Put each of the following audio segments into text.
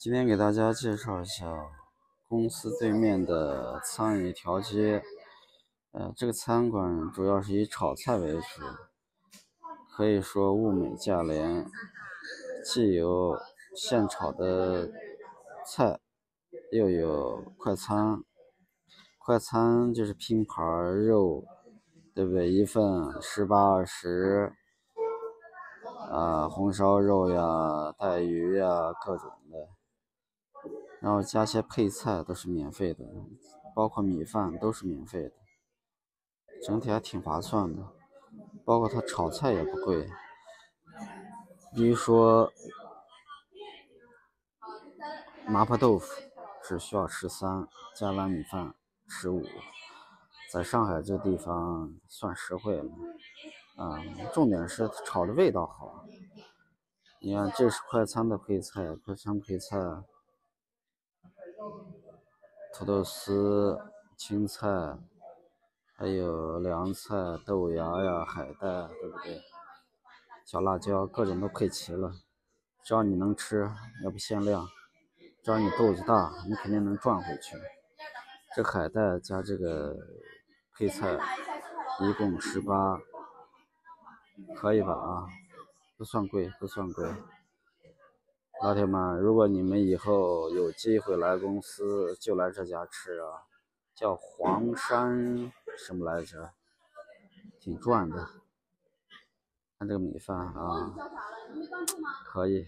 今天给大家介绍一下公司对面的苍鱼条街。呃，这个餐馆主要是以炒菜为主，可以说物美价廉，既有现炒的菜，又有快餐。快餐就是拼盘肉，对不对？一份十八二十。啊，红烧肉呀，带鱼呀，各种的，然后加些配菜都是免费的，包括米饭都是免费的，整体还挺划算的。包括它炒菜也不贵，比如说麻婆豆腐只需要十三，加碗米饭十五，在上海这地方算实惠了。啊，重点是炒的味道好。你看，这是快餐的配菜，快餐配菜，土豆丝、青菜，还有凉菜、豆芽呀、海带，对不对？小辣椒，各种都配齐了。只要你能吃，也不限量。只要你肚子大，你肯定能赚回去。这海带加这个配菜，一共十八。可以吧啊，不算贵，不算贵。老铁们，如果你们以后有机会来公司，就来这家吃啊，叫黄山什么来着？挺赚的。看这个米饭啊，可以。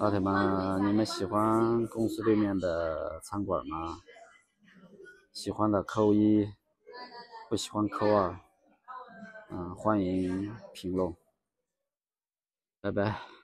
老铁们，你们喜欢公司对面的餐馆吗？喜欢的扣一，不喜欢扣二。嗯，欢迎评论，拜拜。